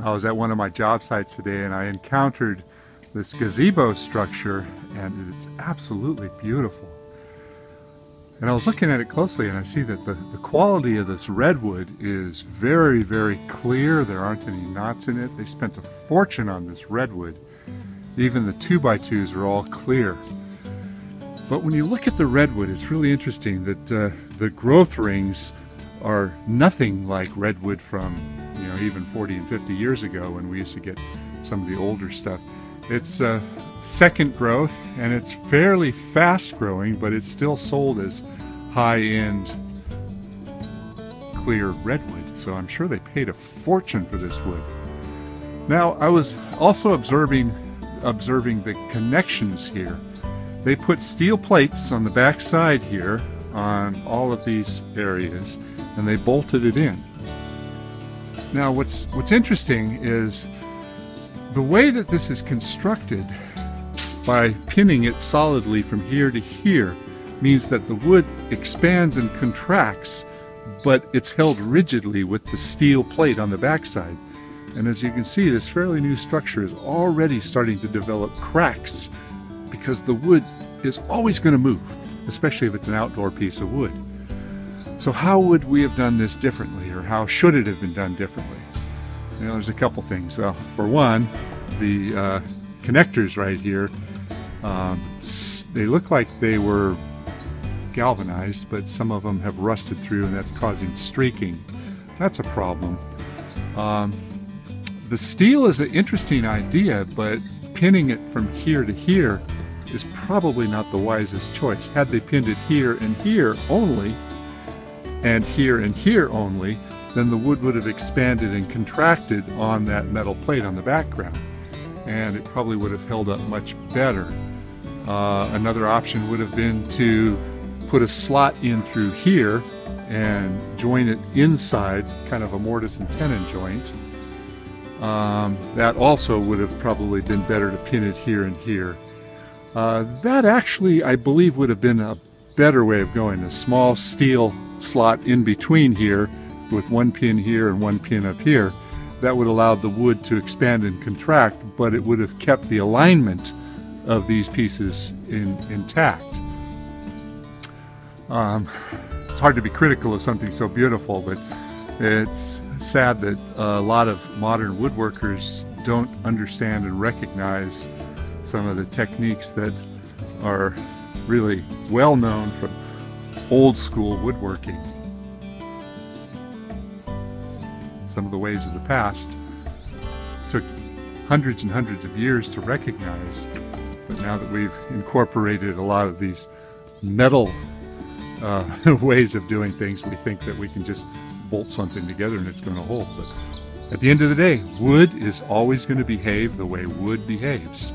I was at one of my job sites today and I encountered this gazebo structure and it's absolutely beautiful. And I was looking at it closely and I see that the, the quality of this redwood is very, very clear. There aren't any knots in it. They spent a fortune on this redwood. Even the 2x2s are all clear. But when you look at the redwood, it's really interesting that uh, the growth rings are nothing like redwood from, know, even 40 and 50 years ago when we used to get some of the older stuff. It's uh, second growth and it's fairly fast growing, but it's still sold as high-end clear redwood. So I'm sure they paid a fortune for this wood. Now I was also observing observing the connections here. They put steel plates on the back side here on all of these areas and they bolted it in. Now what's what's interesting is the way that this is constructed by pinning it solidly from here to here means that the wood expands and contracts, but it's held rigidly with the steel plate on the backside. And as you can see, this fairly new structure is already starting to develop cracks because the wood is always going to move, especially if it's an outdoor piece of wood. So how would we have done this differently, or how should it have been done differently? You know, there's a couple things. Well, for one, the uh, connectors right here um, they look like they were galvanized, but some of them have rusted through and that's causing streaking. That's a problem. Um, the steel is an interesting idea, but pinning it from here to here is probably not the wisest choice. Had they pinned it here and here only, and here and here only, then the wood would have expanded and contracted on that metal plate on the background. And it probably would have held up much better. Uh, another option would have been to put a slot in through here and join it inside, kind of a mortise and tenon joint. Um, that also would have probably been better to pin it here and here. Uh, that actually, I believe, would have been a better way of going. A small steel slot in between here with one pin here and one pin up here. That would allow the wood to expand and contract, but it would have kept the alignment of these pieces in, intact. Um, it's hard to be critical of something so beautiful, but it's sad that a lot of modern woodworkers don't understand and recognize some of the techniques that are really well known from old school woodworking. Some of the ways of the past took hundreds and hundreds of years to recognize but now that we've incorporated a lot of these metal uh, ways of doing things, we think that we can just bolt something together and it's going to hold. But at the end of the day, wood is always going to behave the way wood behaves.